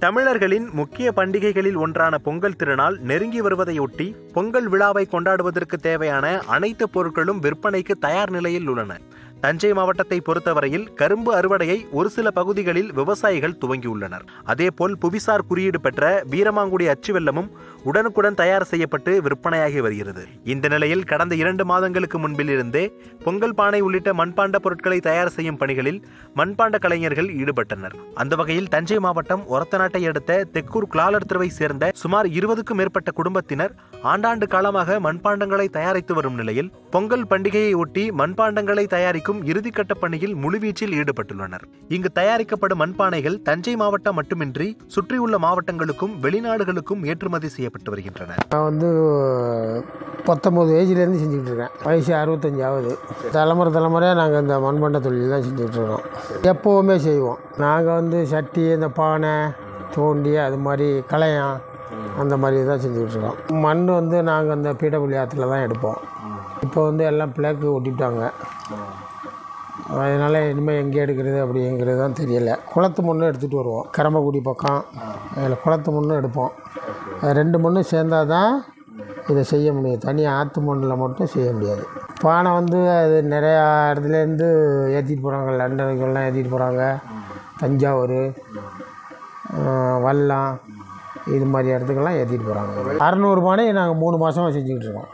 தமிழர்களின் முக்கிய பண்டிகைகளில் ஒன்றான பொங்கல் திருநாள் நெருங்கி வருவதையொட்டி பொங்கல் விழாவை கொண்டாடுவதற்கு தேவையான அனைத்து பொருட்களும் விற்பனைக்கு தயார் நிலையில் உள்ளன. தஞ்சை மாவட்டத்தை பொறுத்தவரையில் கரும்பு அறுவடையை ஒரு சில பகுதிகளில் விவசாயிகள் துவங்கியுள்ளனர். அதேபோல் புவிசார் குறியீடு பெற்ற வீரமாங்குடி அச்சுவெல்லமும் உடனுக்குடன் தயார் செய்யப்பட்டு விற்பனையாகி வருகிறது. இந்த நிலையில் கடந்த இரண்டு மாதங்களுக்கு முன்பிலிருந்தே பொங்கல் பானை உள்ளிட்ட மண்பாண்ட பொருட்களை தயார் செய்யும் பணிகளில் மண்பாண்ட கலைஞர்கள் ஈடுபட்டனர். அந்த வகையில் தஞ்சை மாவட்டம் ஒரத்தநாட்டை அடுத்த தெக்கூர் கிளாலர் சேர்ந்த சுமார் இருபதுக்கும் மேற்பட்ட குடும்பத்தினர் ஆண்டாண்டு காலமாக மண்பாண்டங்களை தயாரித்து வரும் நிலையில் பொங்கல் பண்டிகையை ஒட்டி மண்பாண்டங்களை தயாரிக்கும் இறுதிக்கட்ட பணியில் முழுவீச்சில் ஈடுபட்டுள்ளனர். இங்கு தயாரிக்கப்படும் மண்பானைகள் தஞ்சை மாவட்டம் மட்டுமின்றி சுற்றியுள்ள மாவட்டங்களுக்கும் வெளிநாடுகளுக்கும் ஏற்றுமதி செய்ய செய்யப்பட்டு வருகின்றன. நான் வந்து பத்தொம்போது ஏஜ்லேருந்து செஞ்சுக்கிட்டு இருக்கேன். வயசு அறுபத்தஞ்சு ஆகுது தலைமுறை தலைமுறையாக நாங்கள் இந்த மண்பண்ட தொழில் தான் செஞ்சுக்கிட்டு இருக்கோம். எப்போவுமே செய்வோம். நாங்கள் வந்து சட்டி இந்த பானை தோண்டி அது மாதிரி களையம் அந்த மாதிரி தான் செஞ்சுக்கிட்டு இருக்கோம். மண் வந்து நாங்கள் இந்த பீடபுள்ளி ஆற்றுல தான் எடுப்போம். இப்போ வந்து எல்லாம் பிளேக்கு ஒட்டிட்டாங்க. அதனால் இனிமேல் எங்கே எடுக்கிறது அப்படிங்கிறது தான் தெரியலை. குளத்து மண்ணும் எடுத்துகிட்டு வருவோம். கரம்பக்குடி பக்கம். அதில் குளத்து மண்ணும் எடுப்போம். ரெண்டு மண்ணும் சேர்ந்தால் தான் இதை செய்ய முடியும். தனியாக ஆற்று மண்ணில் மட்டும் செய்ய முடியாது. பானை வந்து அது நிறையா இடத்துலேருந்து ஏற்றிட்டு போகிறாங்க. லண்டனுக்கெல்லாம் ஏற்றிட்டு போகிறாங்க. தஞ்சாவூர் வல்லம் இது மாதிரி இடத்துக்கெல்லாம் ஏற்றிட்டு போகிறாங்க. அறநூறு பானை நாங்கள் மூணு மாதமாக செஞ்சுக்கிட்டு இருக்கோம்.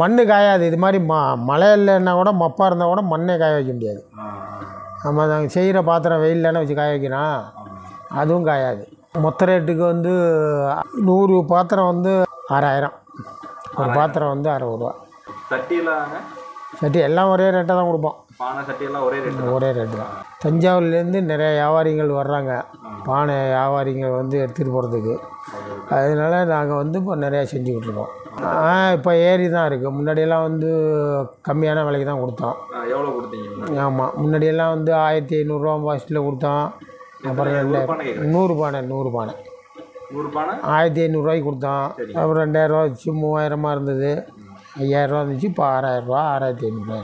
மண் காயாது. இது மாதிரி ம மழை இல்லைன்னா கூட மப்பாக இருந்தால் கூட மண்ணே காய வைக்க முடியாது. நம்ம நாங்கள் செய்கிற பாத்திரம் வெயில்லான வச்சு காய வைக்கிறோம். அதுவும் காயாது. மொத்த ரேட்டுக்கு வந்து நூறு பாத்திரம் வந்து ஆறாயிரம். ஒரு பாத்திரம் வந்து அறுபது ரூபா சட்டியெல்லாம் சட்டி எல்லாம் ஒரே ரேட்டாக தான் கொடுப்போம். பானை சட்டியெல்லாம் ஒரே ரேட்டு ஒரே ரேட்டு தான். தஞ்சாவூர்லேருந்து நிறைய வியாபாரிகள் வர்றாங்க. பானை வியாபாரிகள் வந்து எடுத்துகிட்டு போகிறதுக்கு அதனால நாங்கள் வந்து இப்போ நிறையா செஞ்சுக்கிட்டு இருக்கோம் இப்போ ஏறி தான் இருக்குது முன்னாடியெல்லாம் வந்து கம்மியான விலைக்கு தான் கொடுத்தோம். எவ்வளோ கொடுத்தீங்க? ஆமாம் முன்னாடியெல்லாம் வந்து ஆயிரத்தி ஐநூறுரூவா ஃபஸ்ட்டில் கொடுத்தோம். அப்புறம் ரெண்டு பானை கேட்குறேன் நூறு பானை நூறு பானை. நூறு பானை? ஆயிரத்தி ஐநூறுரூவாய்க்கு கொடுத்தோம் அப்புறம் ரெண்டாயிரரூவா வச்சு மூவாயிரமாக இருந்தது. ஐயாயிரரூவா இருந்துச்சு இப்போ ஆறாயிரரூவா ஆறாயிரத்தி ஐநூறுரூவா